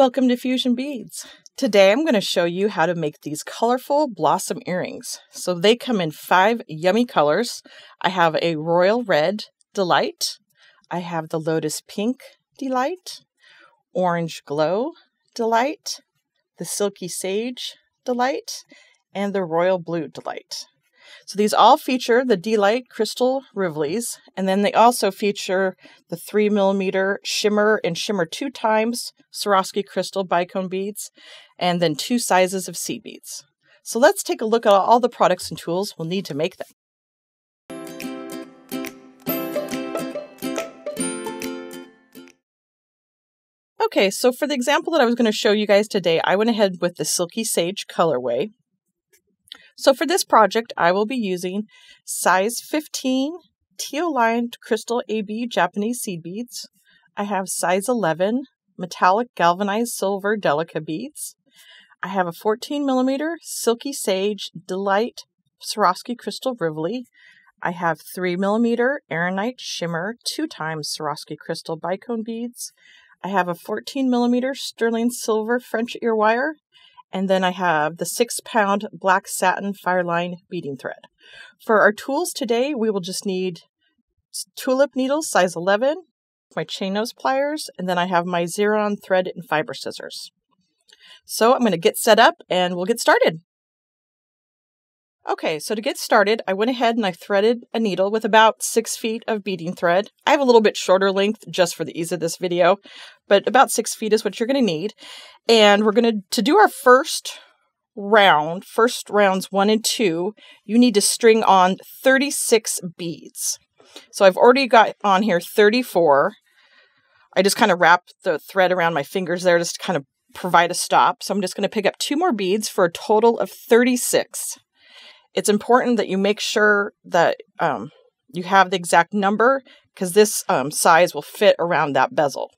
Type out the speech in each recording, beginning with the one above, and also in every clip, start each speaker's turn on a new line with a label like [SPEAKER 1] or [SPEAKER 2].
[SPEAKER 1] Welcome to Fusion Beads. Today I'm going to show you how to make these colorful blossom earrings. So they come in five yummy colors. I have a royal red DeLite. I have the lotus pink DeLite, orange glow DeLite, the silky sage DeLite, and the royal blue DeLite. So these all feature the DeLite crystal Rivolis, and then they also feature the 3 millimeter shimmer and shimmer two times Swarovski crystal bicone beads, and then two sizes of seed beads. So let's take a look at all the products and tools we'll need to make them. Okay, so for the example that I was going to show you guys today, I went ahead with the Silky Sage colorway. So for this project, I will be using size 15 teal lined crystal AB Japanese seed beads. I have size 11 metallic galvanized silver delica beads. I have a 14 millimeter silky sage DeLite Swarovski crystal Rivoli. I have 3 millimeter Erinite shimmer two times Swarovski crystal bicone beads. I have a 14 millimeter sterling silver French ear wire and then I have the six pound black satin fireline beading thread. For our tools today, we will just need tulip needles size 11, my chain nose pliers, and then I have my Xuron thread and fiber scissors. So I'm going to get set up and we'll get started. Okay, so to get started, I went ahead and I threaded a needle with about six feet of beading thread. I have a little bit shorter length just for the ease of this video, but about six feet is what you're going to need. And we're going to, to do our first round, first rounds one and two, you need to string on 36 beads. So I've already got on here 34. I just kind of wrap the thread around my fingers there just to kind of provide a stop. So I'm just going to pick up two more beads for a total of 36 it's important that you make sure that um, you have the exact number because this um, size will fit around that bezel.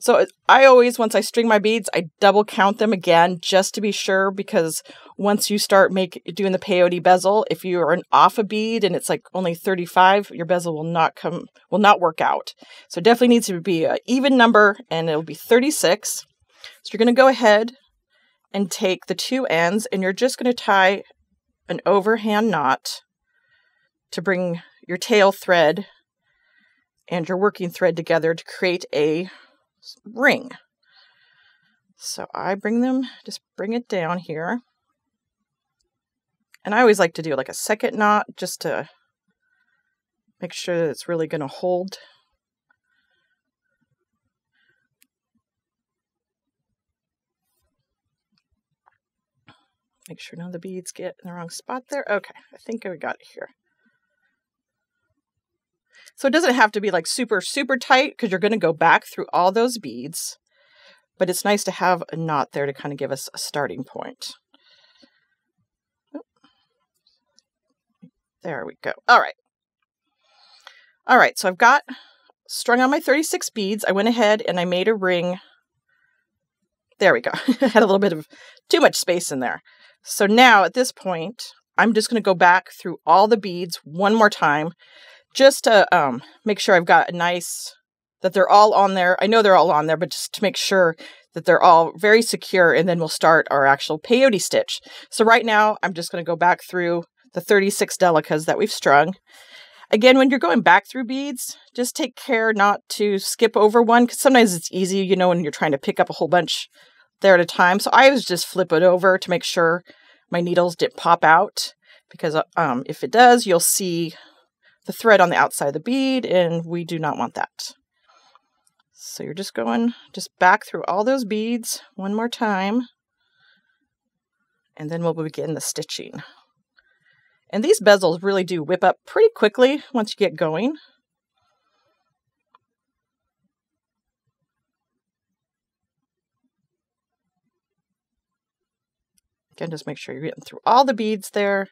[SPEAKER 1] So I always, once I string my beads, I double count them again just to be sure because once you start make doing the peyote bezel, if you are an off a bead and it's like only 35, your bezel will not come, will not work out. So it definitely needs to be an even number and it'll be 36. So you're going to go ahead and take the two ends and you're just going to tie an overhand knot to bring your tail thread and your working thread together to create a ring. So I bring them, just bring it down here. And I always like to do like a second knot just to make sure that it's really going to hold Make sure none of the beads get in the wrong spot there. Okay, I think I got it here. So it doesn't have to be like super, super tight because you're going to go back through all those beads. But it's nice to have a knot there to kind of give us a starting point. There we go. All right. All right, so I've got strung on my 36 beads. I went ahead and I made a ring. There we go. I had a little bit of too much space in there. So now at this point, I'm just going to go back through all the beads one more time just to um, make sure I've got a nice, that they're all on there. I know they're all on there, but just to make sure that they're all very secure and then we'll start our actual peyote stitch. So right now I'm just going to go back through the 36 delicas that we've strung. Again, when you're going back through beads, just take care not to skip over one because sometimes it's easy, you know, when you're trying to pick up a whole bunch there at a time. So I was just flip it over to make sure my needles didn't pop out because uh, um, if it does, you'll see the thread on the outside of the bead and we do not want that. So you're just going just back through all those beads one more time and then we'll begin the stitching. And these bezels really do whip up pretty quickly once you get going. Again, just make sure you're getting through all the beads there.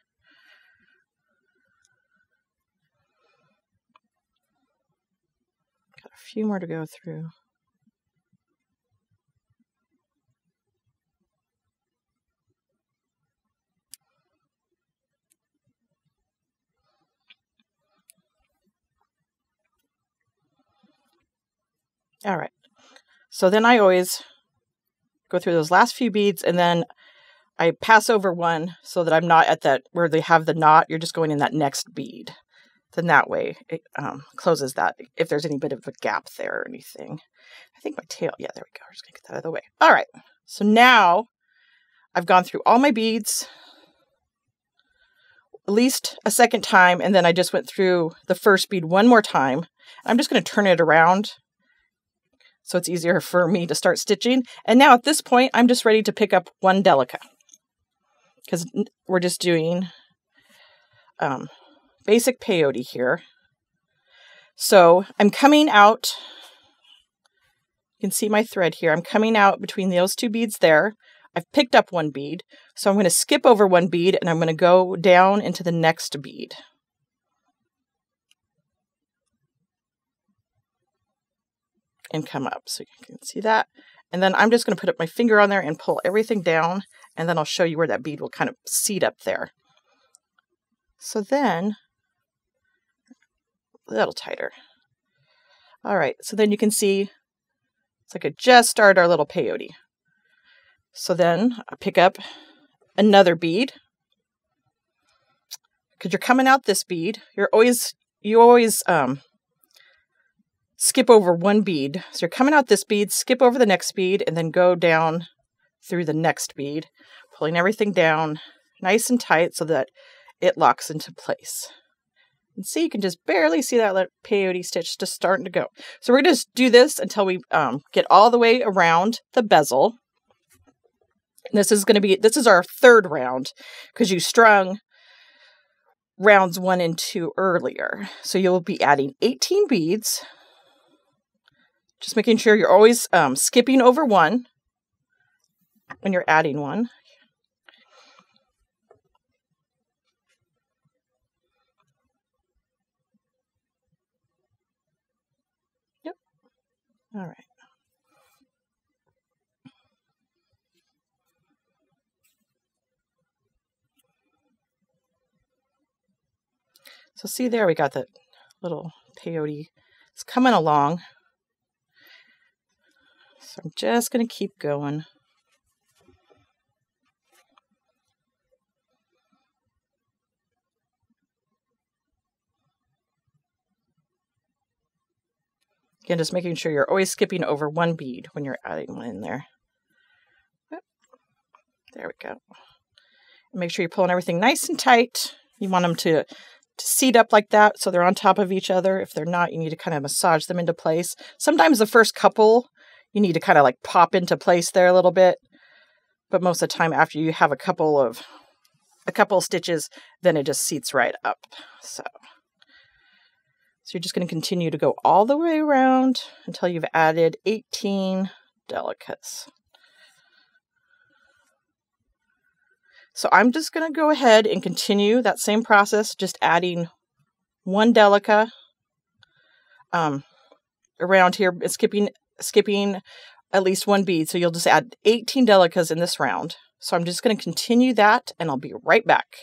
[SPEAKER 1] Got a few more to go through. All right. So then I always go through those last few beads, and then I pass over one so that I'm not at that where they have the knot. You're just going in that next bead. Then that way it um, closes that if there's any bit of a gap there or anything. I think my tail, yeah, there we go. I'm just to get that out of the way. All right. So now I've gone through all my beads at least a second time, and then I just went through the first bead one more time. I'm just to turn it around so it's easier for me to start stitching. And now at this point, I'm just ready to pick up one delica because we're just doing um, basic peyote here. So I'm coming out, you can see my thread here. I'm coming out between those two beads there. I've picked up one bead, so I'm going to skip over one bead and I'm going to go down into the next bead. And come up, so you can see that. And then I'm just going to put up my finger on there and pull everything down, and then I'll show you where that bead will kind of seat up there. So then, a little tighter. All right, so then you can see it's like I just started our little peyote. So then I pick up another bead because you're coming out this bead. You're always you always um, skip over one bead. So you're coming out this bead, skip over the next bead, and then go down through the next bead, pulling everything down nice and tight so that it locks into place. And see, you can just barely see that peyote stitch just starting to go. So we're going to do this until we um, get all the way around the bezel. This is going to be, this is our third round because you strung rounds one and two earlier. So you'll be adding 18 beads. Just making sure you're always um, skipping over one when you're adding one. Yep. All right. So see there, we got that little peyote. It's coming along. So I'm just going to keep going. Again, just making sure you're always skipping over one bead when you're adding one in there. There we go. Make sure you're pulling everything nice and tight. You want them to to seat up like that so they're on top of each other. If they're not, you need to kind of massage them into place. Sometimes the first couple, you need to kind of like pop into place there a little bit. But most of the time after you have a couple of a couple of stitches, then it just seats right up. So so you're just going to continue to go all the way around until you've added 18 delicas. So I'm just going to go ahead and continue that same process, just adding one delica um, around here, skipping skipping at least one bead. So you'll just add 18 delicas in this round. So I'm just going to continue that and I'll be right back.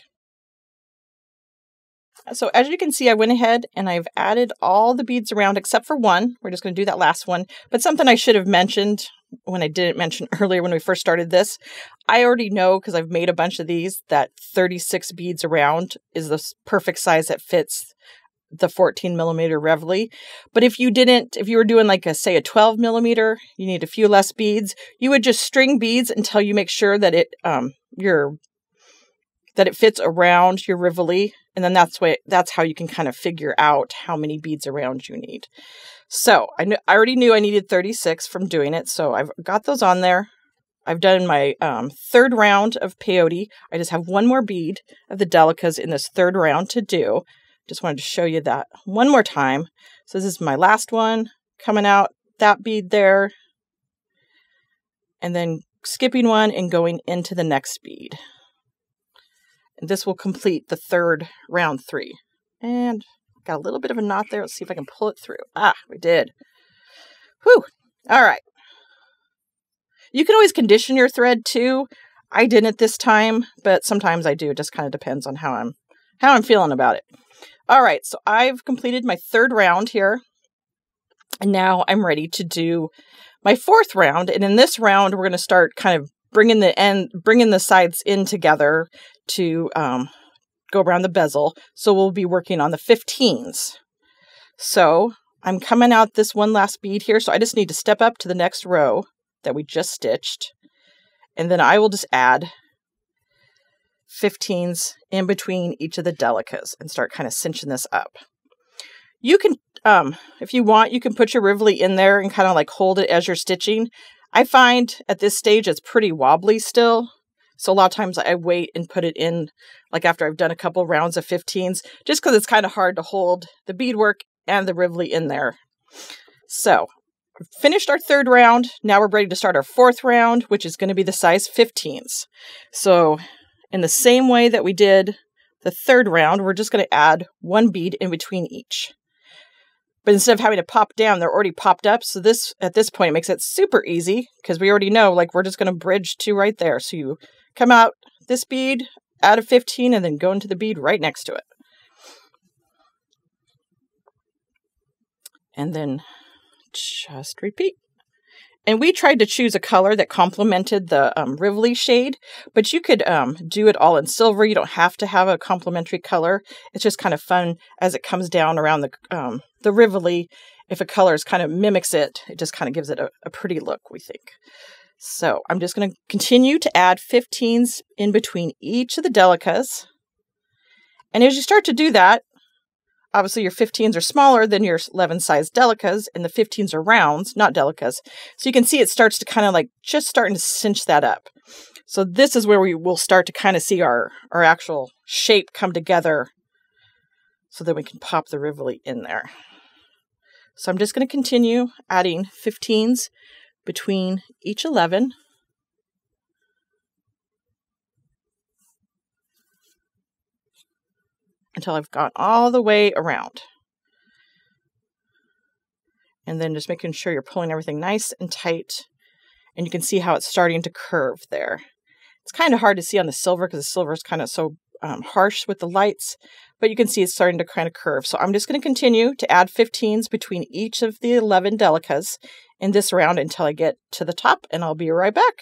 [SPEAKER 1] So as you can see, I went ahead and I've added all the beads around except for one. We're just going to do that last one. But something I should have mentioned when I didn't mention earlier when we first started this, I already know because I've made a bunch of these that 36 beads around is the perfect size that fits the 14 millimeter Rivoli. But if you didn't, if you were doing like a, say a 12 millimeter, you need a few less beads, you would just string beads until you make sure that it, um, your, that it fits around your Rivoli and then that's way that's how you can kind of figure out how many beads around you need. So I knew I already knew I needed 36 from doing it, so I've got those on there. I've done my um, third round of peyote. I just have one more bead of the delicas in this third round to do. Just wanted to show you that one more time. So this is my last one coming out, that bead there, and then skipping one and going into the next bead. This will complete the third round three. And got a little bit of a knot there. Let's see if I can pull it through. Ah, we did. Whew. All right. You can always condition your thread too. I didn't this time, but sometimes I do. It just kind of depends on how I'm how I'm feeling about it. All right, so I've completed my third round here. And now I'm ready to do my fourth round. And in this round, we're going to start kind of bringing the end, bringing the sides in together to um, go around the bezel. So we'll be working on the 15s. So I'm coming out this one last bead here. So I just need to step up to the next row that we just stitched. And then I will just add 15s in between each of the delicas and start kind of cinching this up. You can, um, if you want, you can put your Rivoli in there and kind of like hold it as you're stitching. I find at this stage it's pretty wobbly still. So a lot of times I wait and put it in like after I've done a couple rounds of 15s, just because it's kind of hard to hold the beadwork and the Rivoli in there. So finished our third round. Now we're ready to start our fourth round, which is going to be the size 15s. So in the same way that we did the third round, we're just going to add one bead in between each. But instead of having to pop down, they're already popped up. So this, at this point, makes it super easy because we already know, like, we're just going to bridge two right there. So you come out this bead, add a 15, and then go into the bead right next to it. And then just repeat. And we tried to choose a color that complemented the um, Rivoli shade, but you could um, do it all in silver. You don't have to have a complementary color. It's just kind of fun as it comes down around the um, the Rivoli. If a color is kind of mimics it, it just kind of gives it a, a pretty look, we think. So I'm just going to continue to add 15s in between each of the delicas. And as you start to do that, obviously your 15s are smaller than your 11 size delicas and the 15s are rounds not delicas. So you can see it starts to kind of like just starting to cinch that up. So this is where we will start to kind of see our our actual shape come together so that we can pop the rivoli in there. So i'm just going to continue adding 15s between each 11 until I've gone all the way around. And then just making sure you're pulling everything nice and tight. And you can see how it's starting to curve there. It's kind of hard to see on the silver because the silver is kind of so um, harsh with the lights, but you can see it's starting to kind of curve. So I'm just going to continue to add 15s between each of the 11 delicas in this round until I get to the top, and I'll be right back.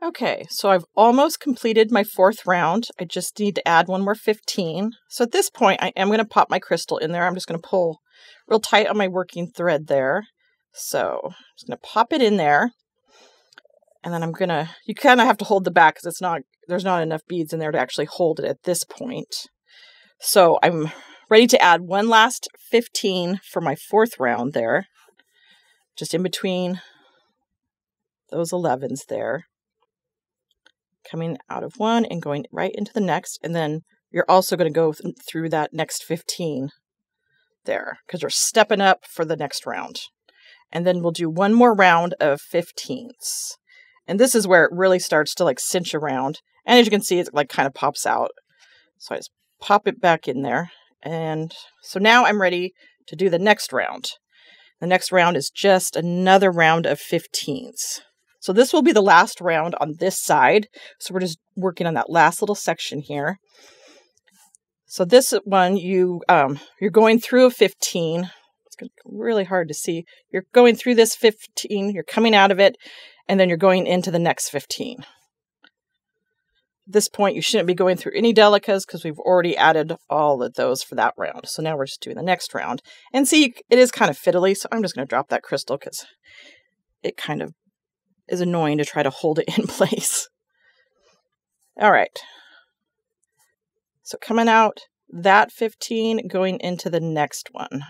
[SPEAKER 1] Okay, so I've almost completed my fourth round. I just need to add one more 15. So at this point, I am going to pop my crystal in there. I'm just going to pull real tight on my working thread there. So I'm just going to pop it in there. And then I'm to, you kind of have to hold the back because it's not, there's not enough beads in there to actually hold it at this point. So I'm ready to add one last 15 for my fourth round there. Just in between those 11s there coming out of one and going right into the next. And then you're also going to go th- through that next 15 there because you're stepping up for the next round. And then we'll do one more round of 15s. And this is where it really starts to like cinch around. And as you can see, it like kind of pops out. So I just pop it back in there. And so now I'm ready to do the next round. The next round is just another round of 15s. So this will be the last round on this side. So we're just working on that last little section here. So this one, you um, you're going through a 15. It's really hard to see. You're going through this 15. You're coming out of it, and then you're going into the next 15. At this point, you shouldn't be going through any delicas because we've already added all of those for that round. So now we're just doing the next round. And see, it is kind of fiddly, so I'm just going to drop that crystal because it kind of is annoying to try to hold it in place. All right. So coming out that 15, going into the next one.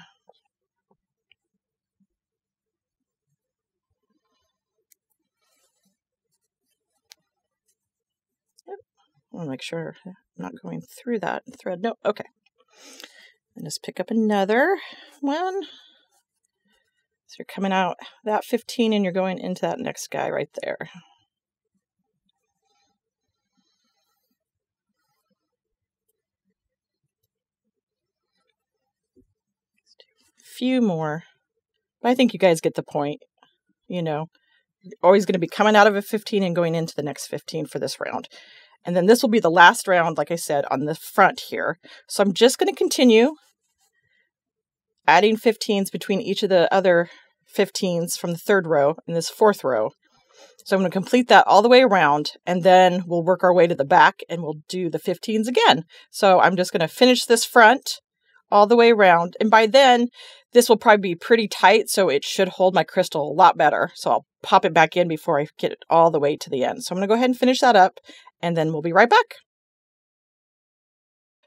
[SPEAKER 1] I want to make sure I'm not going through that thread. No, okay. And just pick up another one. So you're coming out that 15 and you're going into that next guy right there. few more. But I think you guys get the point. You know, always going to be coming out of a 15 and going into the next 15 for this round. And then this will be the last round, like I said, on the front here. So I'm just going to continue adding 15s between each of the other 15s from the third row in this fourth row. So I'm going to complete that all the way around and then we'll work our way to the back and we'll do the 15s again. So I'm just going to finish this front all the way around. And by then, this will probably be pretty tight, so it should hold my crystal a lot better. So I'll pop it back in before I get it all the way to the end. So I'm going to go ahead and finish that up, and then we'll be right back.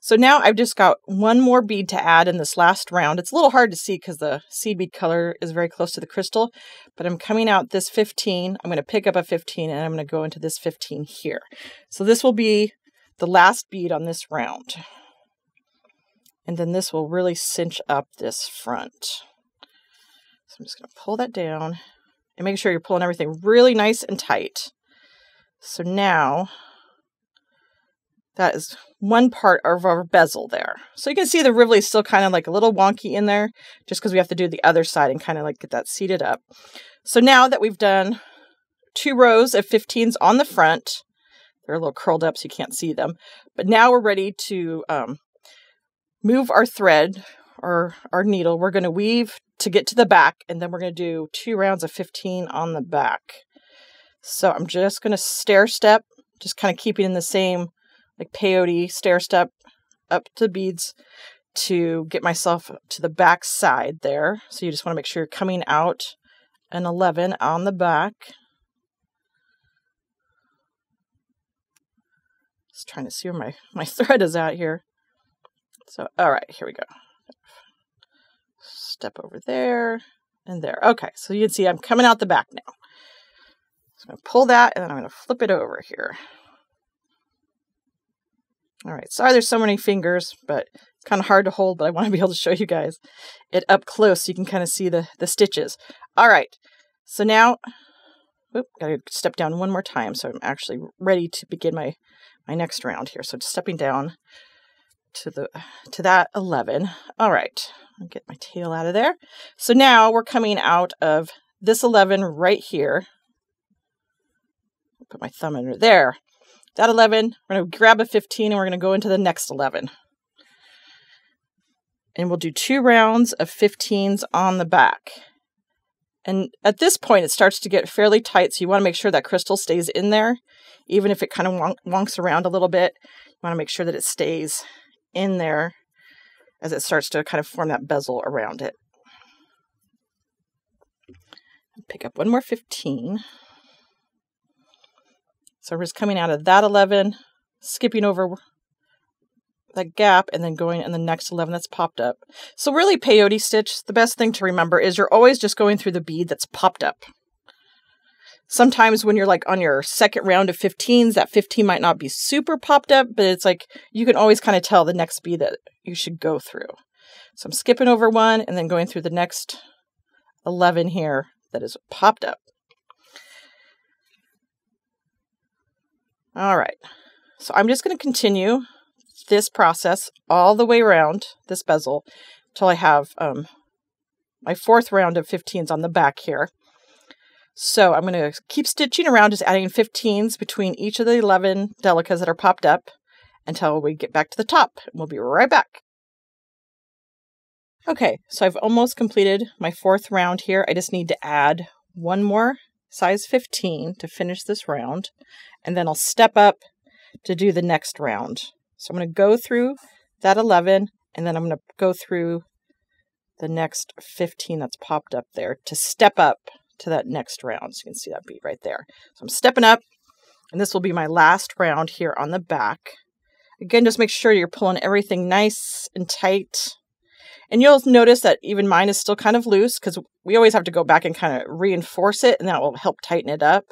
[SPEAKER 1] So now I've just got one more bead to add in this last round. It's a little hard to see because the seed bead color is very close to the crystal, but I'm coming out this 15. I'm going to pick up a 15 and I'm going to go into this 15 here. So this will be the last bead on this round. And then this will really cinch up this front. So I'm just going to pull that down and make sure you're pulling everything really nice and tight. So now that is one part of our bezel there. So you can see the Rivoli is still kind of like a little wonky in there just because we have to do the other side and kind of like get that seated up. So now that we've done two rows of 15s on the front, they're a little curled up so you can't see them, but now we're ready to um, move our thread or our needle. We're going to weave to get to the back, and then we're going to do two rounds of 15 on the back. So I'm just going to stair step, just kind of keeping in the same like peyote stair step up to beads to get myself to the back side there. So you just want to make sure you're coming out an 11 on the back. Just trying to see where my, my thread is at here. So, all right, here we go. Step over there and there. Okay, so you can see I'm coming out the back now. So I'm going to pull that and then I'm going to flip it over here. All right, sorry there's so many fingers, but kind of hard to hold, but I want to be able to show you guys it up close so you can kind of see the, the stitches. All right, so now, got to step down one more time so I'm actually ready to begin my, my next round here. So just stepping down to the to that 11. All right, I'll get my tail out of there. So now we're coming out of this 11 right here. Put my thumb under there. That 11, we're going to grab a 15 and we're going to go into the next 11. And we'll do two rounds of 15s on the back. And at this point, it starts to get fairly tight, so you want to make sure that crystal stays in there. Even if it kind of wonks around a little bit, you want to make sure that it stays in there as it starts to kind of form that bezel around it. Pick up one more 15. So we're just coming out of that 11, skipping over that gap and then going in the next 11 that's popped up. So really peyote stitch, the best thing to remember is you're always just going through the bead that's popped up. Sometimes when you're like on your second round of 15s, that 15 might not be super popped up, but it's like you can always kind of tell the next bead that you should go through. So I'm skipping over one and then going through the next 11 here that is popped up. All right, so I'm just going to continue this process all the way around this bezel until I have um, my fourth round of 15s on the back here. So I'm going to keep stitching around, just adding 15s between each of the 11 delicas that are popped up until we get back to the top. And we'll be right back. Okay, so I've almost completed my fourth round here. I just need to add one more size 15 to finish this round, and then I'll step up to do the next round. So I'm going to go through that 11, and then I'm going to go through the next 15 that's popped up there to step up to that next round. So you can see that bead right there. So I'm stepping up, and this will be my last round here on the back. Again, just make sure you're pulling everything nice and tight. And you'll notice that even mine is still kind of loose because we always have to go back and kind of reinforce it, and that will help tighten it up.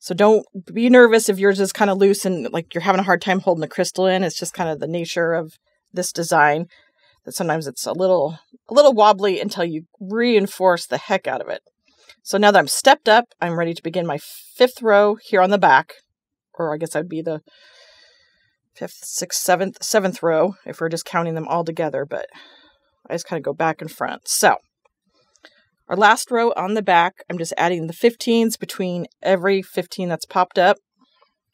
[SPEAKER 1] So don't be nervous if yours is kind of loose and like you're having a hard time holding the crystal in. It's just kind of the nature of this design that sometimes it's a little a little wobbly until you reinforce the heck out of it. So now that I'm stepped up, I'm ready to begin my fifth row here on the back, or I guess I'd be the fifth, sixth, seventh, seventh row if we're just counting them all together, but I just kind of go back and front. So our last row on the back, I'm just adding the 15s between every 15 that's popped up.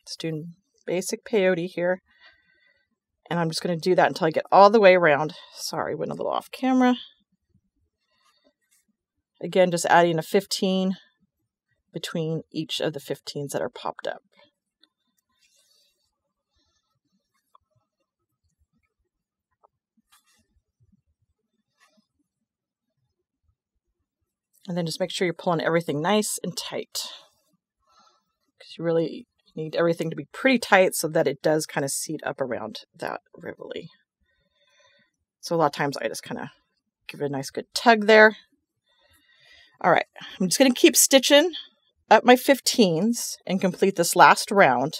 [SPEAKER 1] Just doing basic peyote here. And I'm just going to do that until I get all the way around. Sorry, went a little off camera. Again, just adding a 15 between each of the 15s that are popped up. And then just make sure you're pulling everything nice and tight. Because you really need everything to be pretty tight so that it does kind of seat up around that rivoli. So a lot of times I just kind of give it a nice good tug there. All right, I'm just going to keep stitching up my 15s and complete this last round.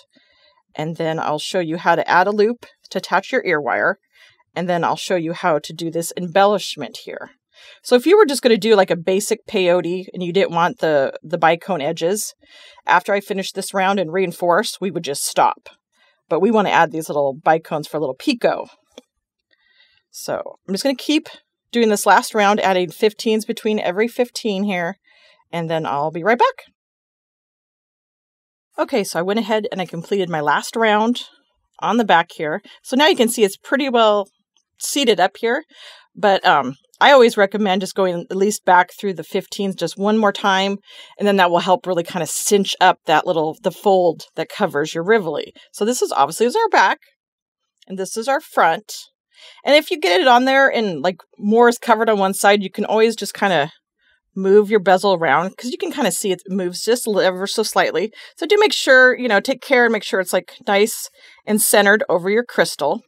[SPEAKER 1] And then I'll show you how to add a loop to attach your ear wire. And then I'll show you how to do this embellishment here. So if you were just going to do like a basic peyote and you didn't want the, the bicone edges, after I finish this round and reinforce, we would just stop. But we want to add these little bicones for a little picot. So I'm just going to keep doing this last round, adding 15s between every 15 here, and then I'll be right back. Okay, so I went ahead and I completed my last round on the back here. So now you can see it's pretty well seated up here, but um, I always recommend just going at least back through the 15s just one more time, and then that will help really kind of cinch up that little, the fold that covers your Rivoli. So this is obviously is our back, and this is our front. And if you get it on there and like more is covered on one side, you can always just kind of move your bezel around because you can kind of see it moves just ever so slightly. So do make sure, you know, take care and make sure it's like nice and centered over your crystal.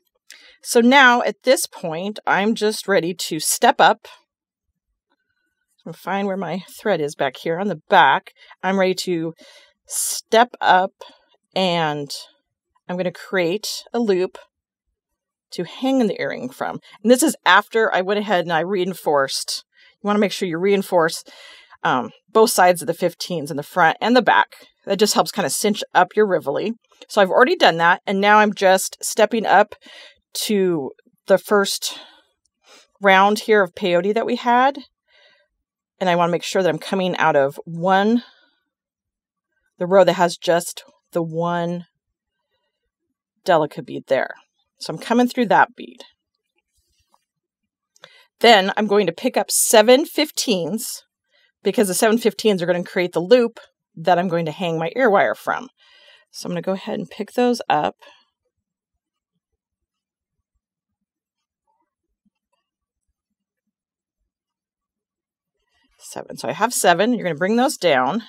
[SPEAKER 1] So now at this point, I'm just ready to step up. I'm find where my thread is back here on the back. I'm ready to step up and I'm going to create a loop to hang the earring from. And this is after I went ahead and I reinforced. You want to make sure you reinforce um, both sides of the 15s in the front and the back. That just helps kind of cinch up your Rivoli. So I've already done that. And now I'm just stepping up to the first round here of peyote that we had. And I want to make sure that I'm coming out of one, the row that has just the one delicate bead there. So I'm coming through that bead. Then I'm going to pick up seven 15s because the seven 15s are going to create the loop that I'm going to hang my ear wire from. So I'm going to go ahead and pick those up. Seven. So I have seven. You're going to bring those down.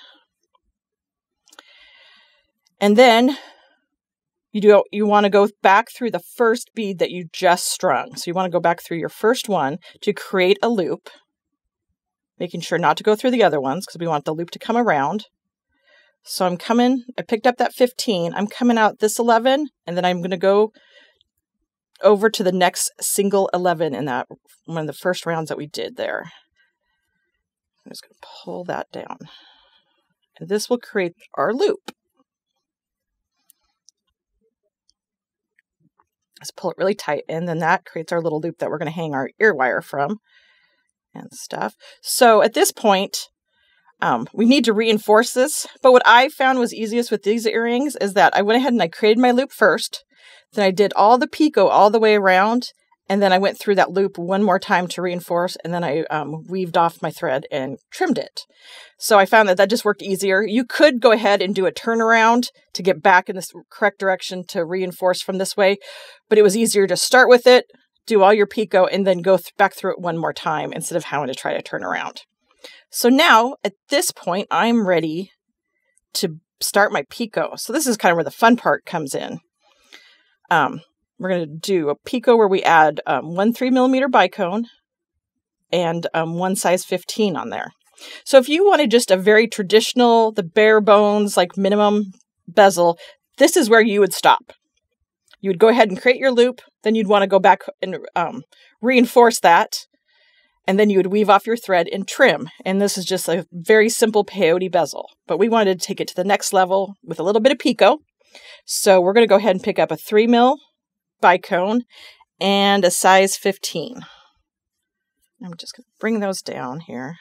[SPEAKER 1] And then you do you want to go back through the first bead that you just strung. So you want to go back through your first one to create a loop, making sure not to go through the other ones because we want the loop to come around. So I'm coming, I picked up that 15. I'm coming out this 11 and then I'm going to go over to the next single 11 in that one of the first rounds that we did there. I'm just going to pull that down. And this will create our loop. Let's pull it really tight, and then that creates our little loop that we're going to hang our ear wire from and stuff. So at this point, um, we need to reinforce this. But what I found was easiest with these earrings is that I went ahead and I created my loop first. Then I did all the picot all the way around. And then I went through that loop one more time to reinforce, and then I um, weaved off my thread and trimmed it. So I found that that just worked easier. You could go ahead and do a turnaround to get back in the correct direction to reinforce from this way, but it was easier to start with it, do all your picot, and then go th- back through it one more time instead of having to try to turn around. So now at this point, I'm ready to start my picot. So this is kind of where the fun part comes in. Um, we're going to do a picot where we add um, one three millimeter bicone and um, one size 15 on there. So if you wanted just a very traditional, the bare bones, like minimum bezel, this is where you would stop. You would go ahead and create your loop, then you'd want to go back and um, reinforce that, and then you would weave off your thread and trim. And this is just a very simple peyote bezel. But we wanted to take it to the next level with a little bit of picot. So we're going to go ahead and pick up a 3 mil bicone and a size 15. I'm just going to bring those down here.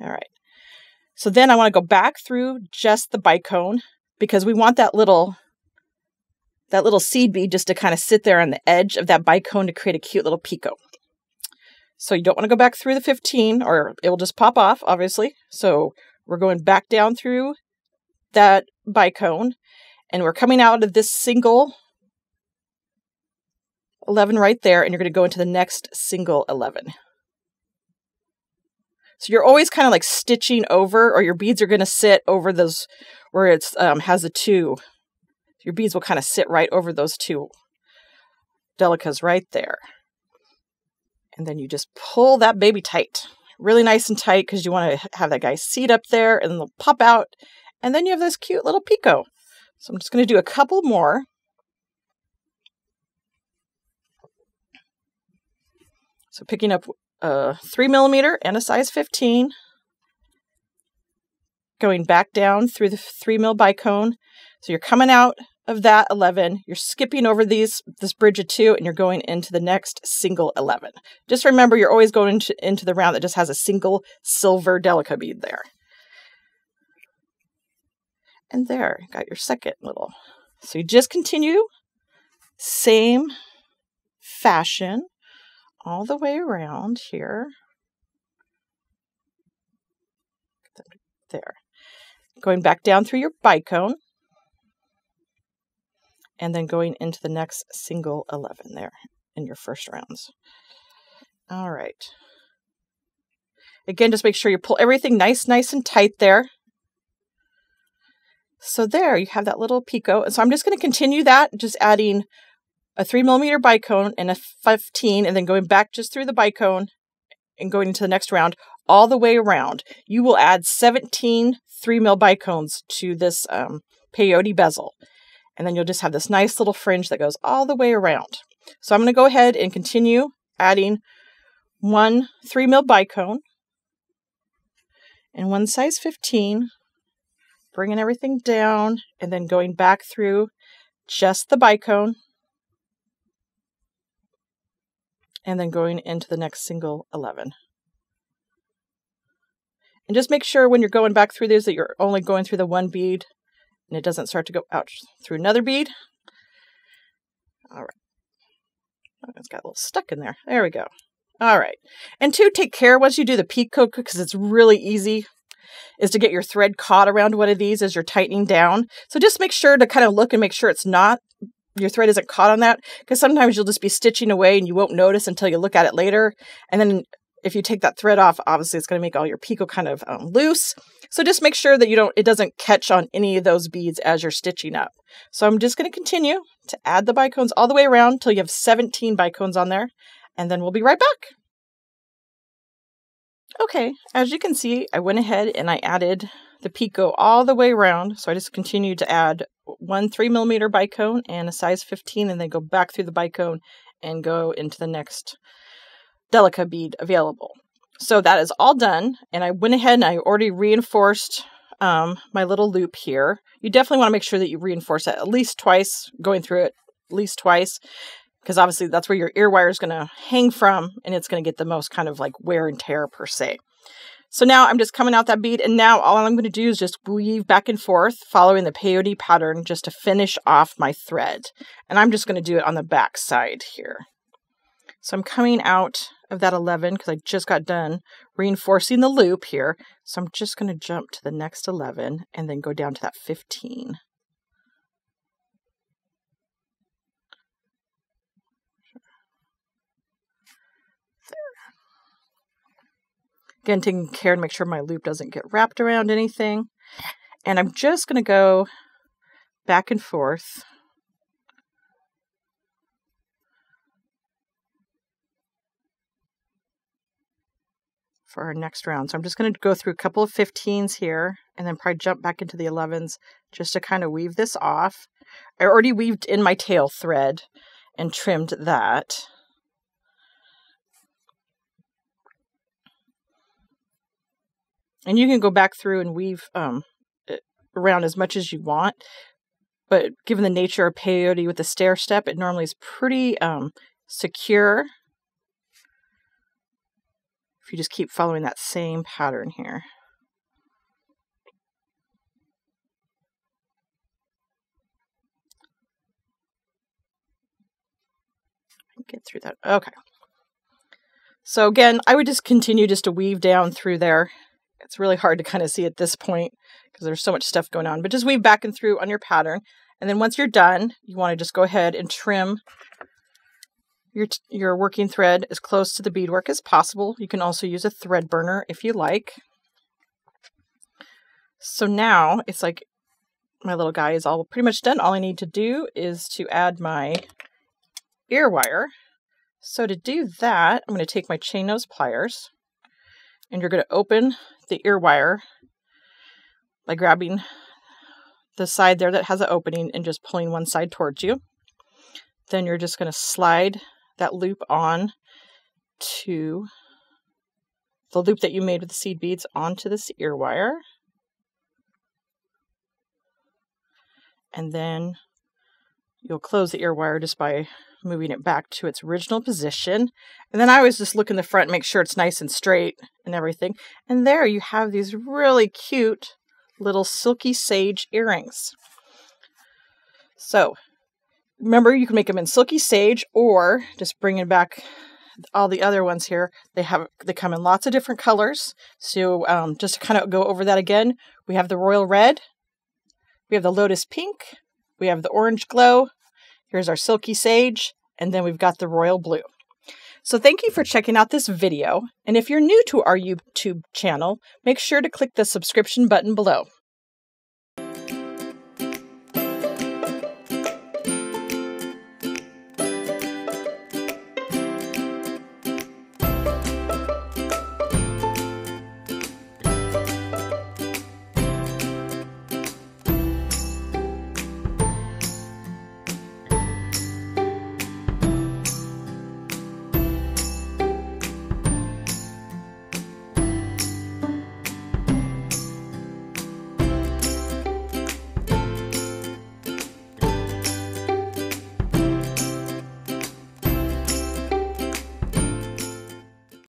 [SPEAKER 1] All right. So then I want to go back through just the bicone because we want that little that little seed bead just to kind of sit there on the edge of that bicone to create a cute little picot. So you don't want to go back through the 15 or it will just pop off, obviously. So we're going back down through that bicone and we're coming out of this single 11 right there and you're going to go into the next single 11. So you're always kind of like stitching over or your beads are going to sit over those where it's um, has the two. Your beads will kind of sit right over those two delicas right there. And then you just pull that baby tight, really nice and tight because you want to have that guy seat up there and they'll pop out. And then you have this cute little picot. So I'm just going to do a couple more. So picking up a three millimeter and a size 15, going back down through the three mil bicone. So you're coming out of that 11, you're skipping over these this bridge of two, and you're going into the next single 11. Just remember, you're always going into, into the round that just has a single silver delica bead there. And there, got your second little. So you just continue, same fashion, all the way around here. There. Going back down through your bicone and then going into the next single 11 there in your first rounds. All right. Again, just make sure you pull everything nice, nice and tight there. So there you have that little picot. So I'm just going to continue that, just adding a three millimeter bicone and a 15, and then going back just through the bicone and going into the next round all the way around. You will add 17 three mil bicones to this um, peyote bezel. And then you'll just have this nice little fringe that goes all the way around. So I'm going to go ahead and continue adding one 3 mil bicone and one size 15, bringing everything down and then going back through just the bicone and then going into the next single 11. And just make sure when you're going back through these that you're only going through the one bead and it doesn't start to go out through another bead. All right. Oh, it's got a little stuck in there. There we go. All right. And two, take care once you do the picot because it's really easy is to get your thread caught around one of these as you're tightening down. So just make sure to kind of look and make sure it's not your thread isn't caught on that because sometimes you'll just be stitching away and you won't notice until you look at it later. And then if you take that thread off, obviously it's going to make all your picot kind of um, loose. So just make sure that you don't, it doesn't catch on any of those beads as you're stitching up. So I'm just going to continue to add the bicones all the way around until you have 17 bicones on there. And then we'll be right back. Okay, as you can see, I went ahead and I added the picot all the way around. So I just continued to add one three millimeter bicone and a size 15 and then go back through the bicone and go into the next delica bead available. So that is all done. And I went ahead and I already reinforced um, my little loop here. You definitely want to make sure that you reinforce it at least twice, going through it at least twice, because obviously that's where your ear wire is going to hang from and it's going to get the most kind of like wear and tear per se. So now I'm just coming out that bead and now all I'm going to do is just weave back and forth following the peyote pattern just to finish off my thread. And I'm just going to do it on the back side here. So I'm coming out of that 11 because I just got done reinforcing the loop here. So I'm just going to jump to the next 11 and then go down to that 15. Again, taking care to make sure my loop doesn't get wrapped around anything. And I'm just going to go back and forth for our next round. So I'm just going to go through a couple of 15s here and then probably jump back into the 11s just to kind of weave this off. I already weaved in my tail thread and trimmed that. And you can go back through and weave um, around as much as you want. But given the nature of peyote with the stair step, it normally is pretty um, secure if you just keep following that same pattern here. Get through that. Okay. So again, I would just continue just to weave down through there. It's really hard to kind of see at this point because there's so much stuff going on, but just weave back and through on your pattern. And then once you're done, you want to just go ahead and trim your, your working thread as close to the beadwork as possible. You can also use a thread burner if you like. So now it's like my little guy is all pretty much done. All I need to do is to add my ear wire. So to do that, I'm going to take my chain nose pliers and you're going to open the ear wire by grabbing the side there that has an opening and just pulling one side towards you. Then you're just going to slide that loop on to the loop that you made with the seed beads onto this ear wire. And then you'll close the ear wire just by moving it back to its original position. And then I always just look in the front, make sure it's nice and straight and everything. And there you have these really cute little silky sage earrings. So remember, you can make them in silky sage or just bringing back all the other ones here. They have they come in lots of different colors. So um, just to kind of go over that again, we have the royal red, we have the lotus pink, we have the orange glow. Here's our silky sage, and then we've got the royal blue. So thank you for checking out this video. And if you're new to our YouTube channel, make sure to click the subscription button below.